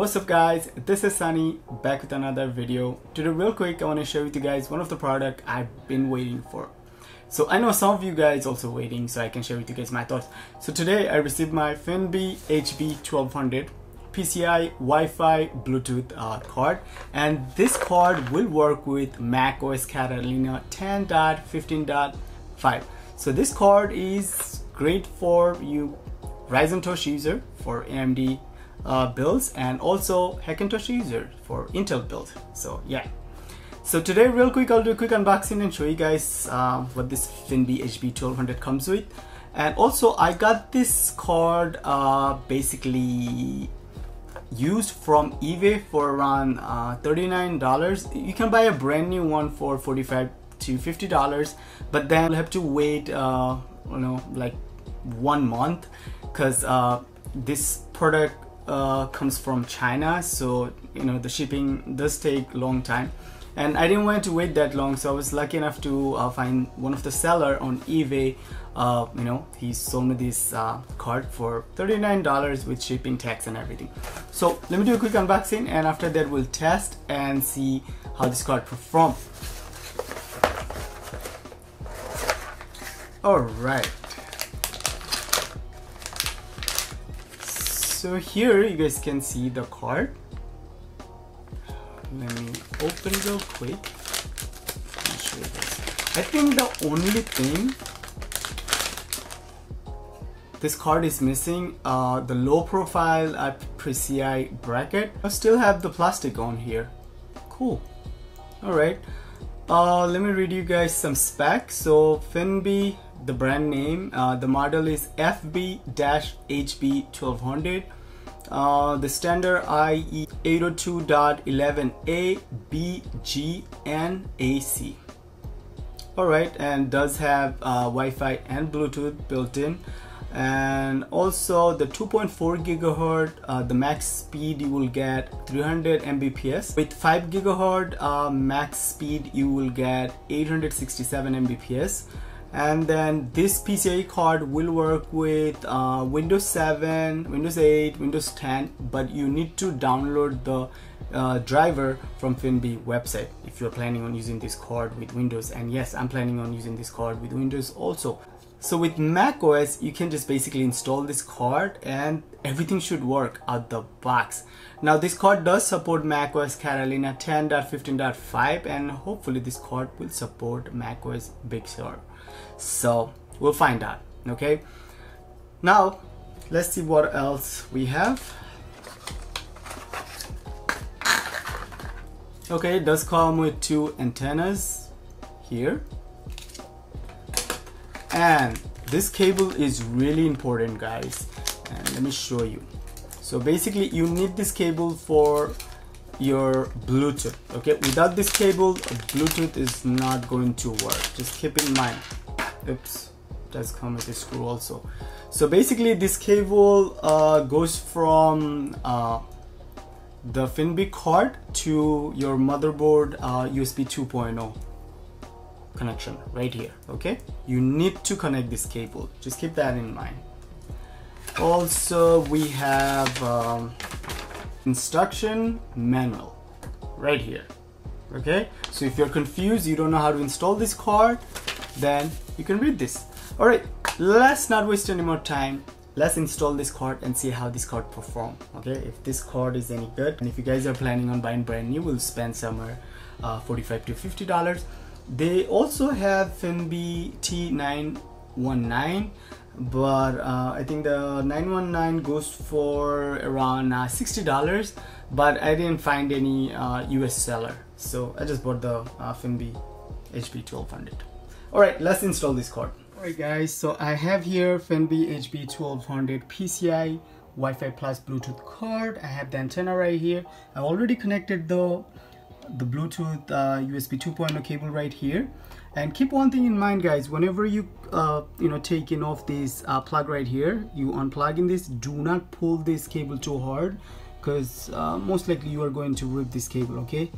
What's up guys, this is Sunny back with another video. Today real quick I want to share with you guys one of the product I've been waiting for. So I know some of you guys also waiting so I can share with you guys my thoughts. So today I received my Fenvi HB1200 PCI Wi-Fi Bluetooth uh, card and this card will work with Mac OS Catalina 10.15.5. So this card is great for you Ryzentosh user for AMD uh, builds and also Hackintosh user for Intel build. So yeah. So today real quick I'll do a quick unboxing and show you guys uh, what this Fenvi HB1200 comes with. And also I got this card uh, basically used from eBay for around uh, $39. You can buy a brand new one for 45 to $50 but then you'll have to wait uh, you know like one month because uh, this product uh, comes from China so you know the shipping does take long time. And I didn't want to wait that long so I was lucky enough to uh, find one of the seller on eBay. Uh, you know he sold me this uh, card for $39 with shipping tax and everything. So let me do a quick unboxing and after that we'll test and see how this card perform. All right so here you guys can see the card. Let me open it real quick. I think the only thing this card is missing uh, the low profile PCI bracket. I still have the plastic on here. Cool. Alright uh, let me read you guys some specs. So Fenvi the brand name. Uh, the model is FV-HB1200. Uh, the standard IE 802.11a, B, G, and AC. Alright, and does have uh, Wi-Fi and Bluetooth built in. And also the 2.4 gigahertz, uh, the max speed you will get 300 Mbps. With 5 gigahertz uh, max speed you will get 867 Mbps and then this PCI card will work with uh, Windows 7, Windows 8, Windows 10 but you need to download the uh, driver from Fenvi website if you're planning on using this card with Windows. And yes I'm planning on using this card with Windows also. So with Mac OS you can just basically install this card and everything should work out the box. Now this card does support Mac OS Catalina 10.15.5 and hopefully this card will support Mac OS Big Sur so we'll find out okay? Now let's see what else we have. Okay it does come with two antennas here. And this cable is really important guys. And let me show you. So basically you need this cable for your Bluetooth okay? Without this cable Bluetooth is not going to work. Just keep in mind. Oops does come with a screw also. So basically this cable uh, goes from uh, the Fenvi card to your motherboard uh, USB 2.0 connection right here okay? You need to connect this cable. Just keep that in mind. Also we have um, instruction manual right here okay so if you're confused you don't know how to install this card then you can read this. Alright, let's not waste any more time. Let's install this card and see how this card perform. Okay, if this card is any good, and if you guys are planning on buying brand new, we'll spend somewhere uh, 45 to 50 dollars. They also have Fenvi T919 but uh, I think the 919 goes for around uh, $60 but I didn't find any uh, US seller so I just bought the uh, Fenvi HB1200 Alright, let's install this card. Alright guys, so I have here Fenvi HB1200 PCI Wi-Fi plus Bluetooth card. I have the antenna right here. I already connected the the Bluetooth uh, USB 2.0 cable right here. And keep one thing in mind guys, whenever you uh, you know taking off this uh, plug right here, you unplug in this, do not pull this cable too hard because uh, most likely you are going to rip this cable, okay?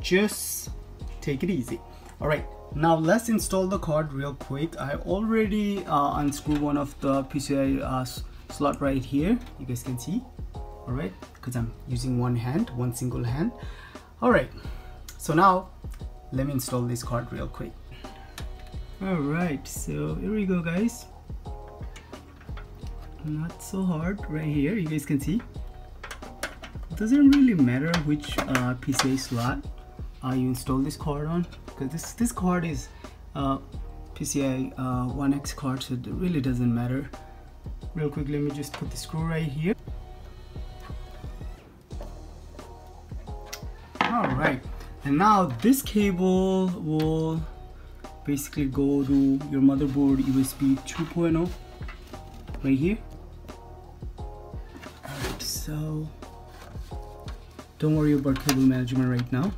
Just take it easy. Alright, now let's install the card real quick. I already uh, unscrewed one of the pci uh, slot right here. You guys can see. All right. Because I'm using one hand one single hand all right. So now let me install this card real quick. All right so here we go guys. Not so hard right here you guys can see. It doesn't really matter which uh, PCI slot uh, you install this card on because this this card is uh, PCI uh, 1X card so it really doesn't matter. Real quick let me just put the screw right here and now this cable will basically go to your motherboard USB 2.0 right here Alright, so don't worry about cable management right now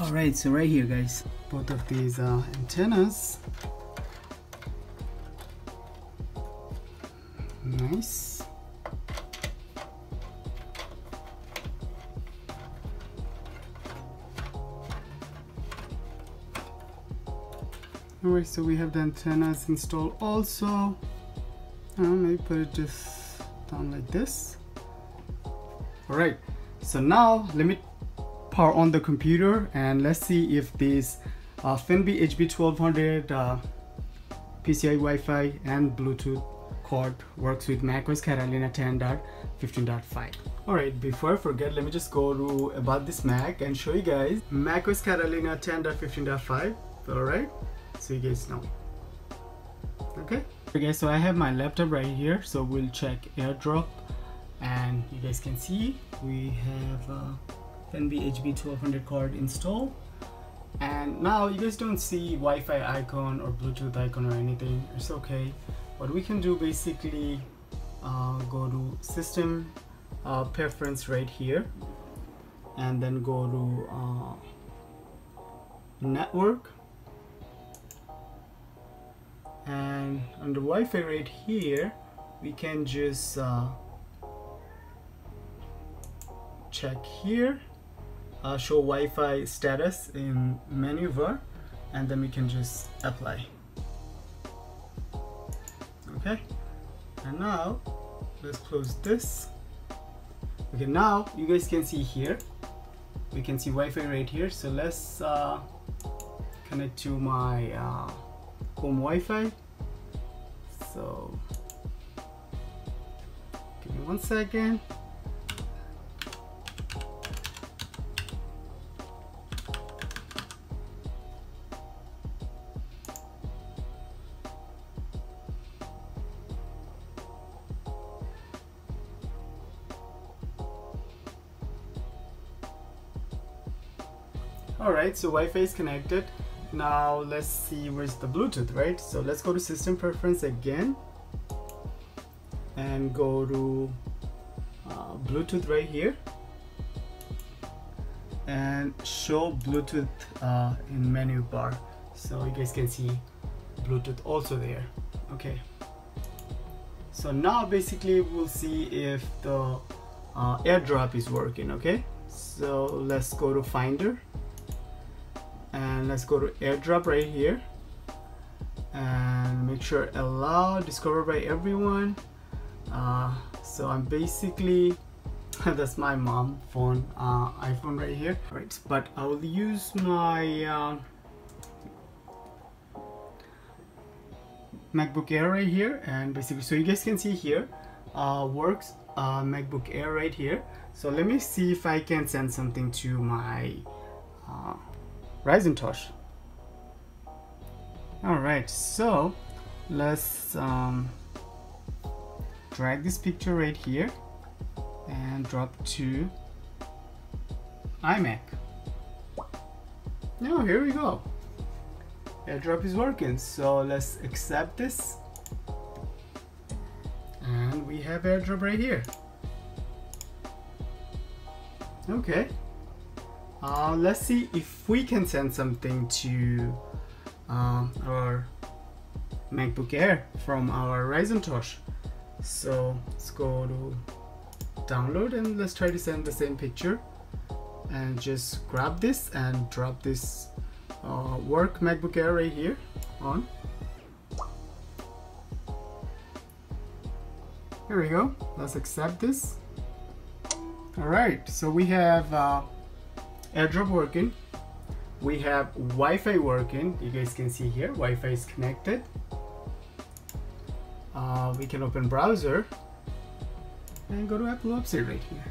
Alright, so right here guys, both of these uh, antennas. Nice. Alright, so we have the antennas installed also. Uh, maybe put it just down like this. Alright, so now let me power on the computer and let's see if this uh, Fenvi HB1200 uh, PCI Wi-Fi and Bluetooth cord works with macOS Catalina 10.15.5 Alright, before I forget, let me just go to about this Mac and show you guys macOS Catalina 10.15.5 Alright, so you guys know Okay, okay, so I have my laptop right here so we'll check airdrop. And you guys can see we have uh, Fenvi HB1200 card installed. And now you guys don't see Wi-Fi icon or Bluetooth icon or anything. It's okay. What we can do basically uh, go to system uh, preference right here. And then go to uh, network and under Wi-Fi right here we can just uh, check here uh, show Wi-Fi status in menu bar and then we can just apply. Okay? And now let's close this. Okay now you guys can see here. We can see Wi-Fi right here. So let's uh, connect to my uh, home Wi-Fi so give me one second Alright, so Wi-Fi is connected. Now let's see where's the Bluetooth, right? So let's go to system preference again and go to uh, Bluetooth right here and show Bluetooth uh, in menu bar. So you guys can see Bluetooth also there. Okay. So now basically we'll see if the uh, airdrop is working okay? So let's go to finder and let's go to airdrop right here. And make sure allow discovered by everyone. Uh, so I'm basically that's my mom phone uh, iPhone right here. Right but I will use my uh, MacBook Air right here. And basically so you guys can see here uh, works uh, MacBook Air right here. So let me see if I can send something to my Ryzen Alright, so let's um, drag this picture right here and drop to iMac. Now here we go. AirDrop is working, so let's accept this. And we have AirDrop right here. Okay, uh, let's see if we can send something to uh, our MacBook Air from our Ryzentosh. So let's go to download and let's try to send the same picture and just grab this and drop this uh, work MacBook Air right here on Here we go. Let's accept this. Alright, so we have uh, AirDrop working. We have Wi-Fi working. You guys can see here, Wi-Fi is connected. Uh, we can open browser and go to Apple website right here.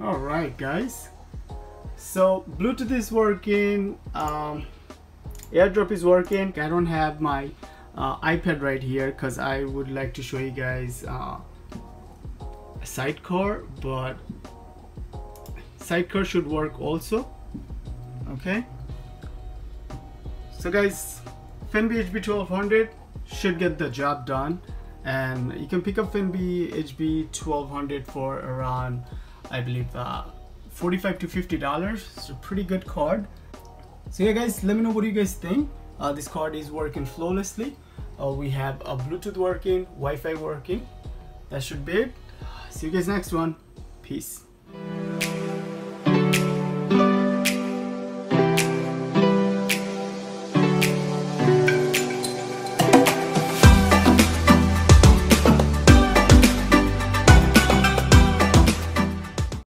Alright guys, so Bluetooth is working, um, AirDrop is working. I don't have my uh, iPad right here because I would like to show you guys uh, sidecar but sidecar should work also okay? So guys Fenvi HB 1200 should get the job done. And you can pick up Fenvi HB 1200 for around I believe uh, 45 to 50 dollars. It's a pretty good card. So yeah guys let me know what you guys think. Uh, this card is working flawlessly. Uh, we have a Bluetooth working Wi-Fi working. That should be it. See you guys next one. Peace